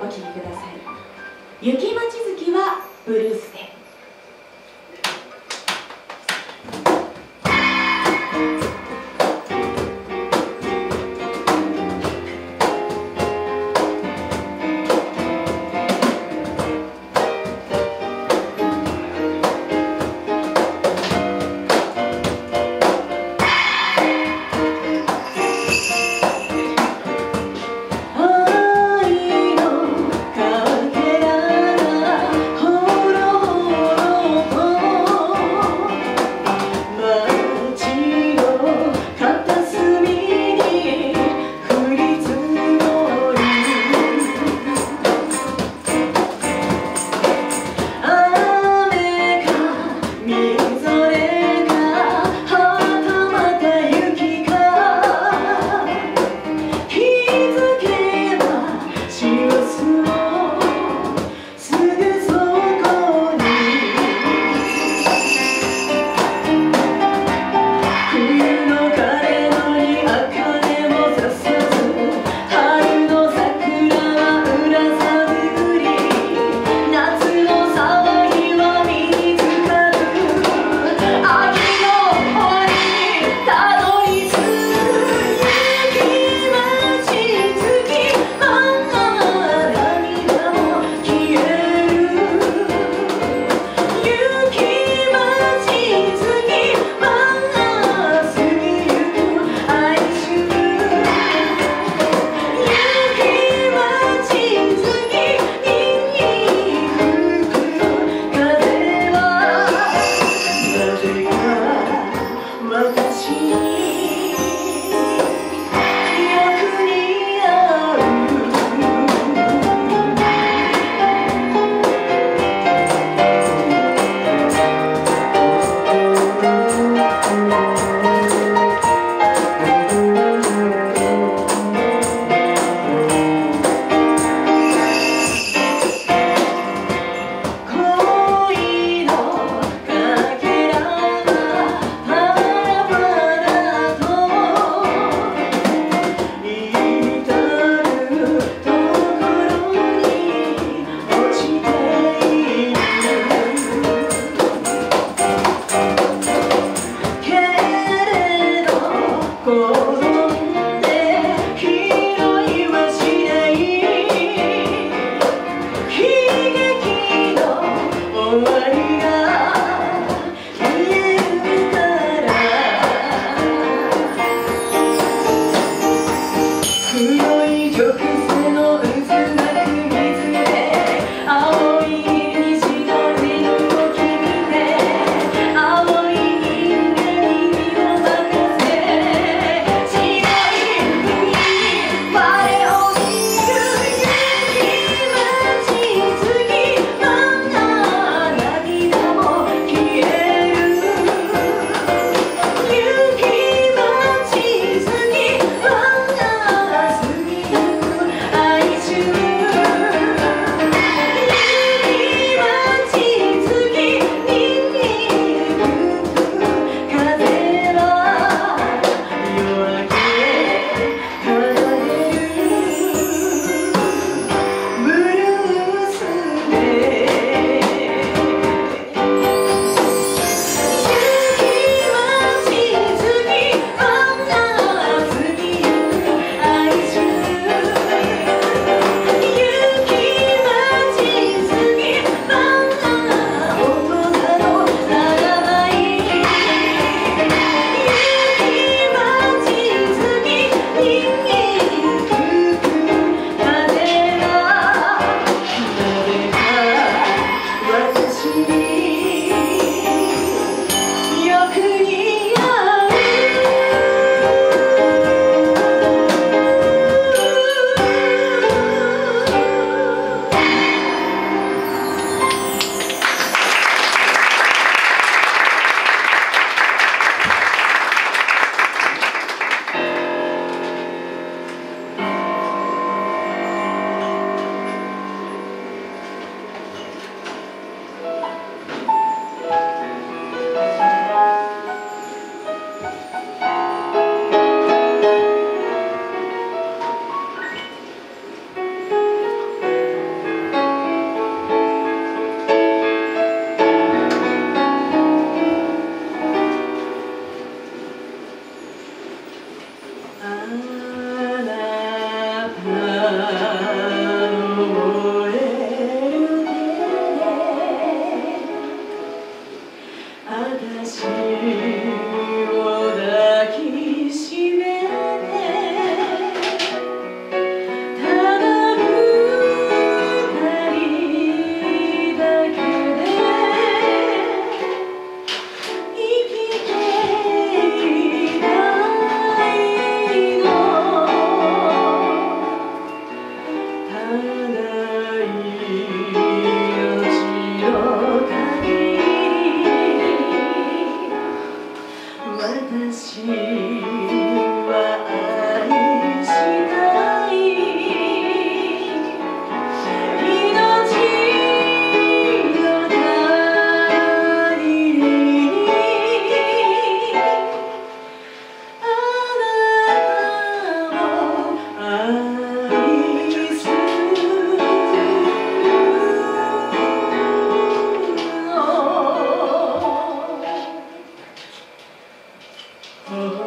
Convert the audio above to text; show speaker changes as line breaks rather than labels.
お聴きください。雪まち月はブルースで。悲劇の終わり Mm-hmm.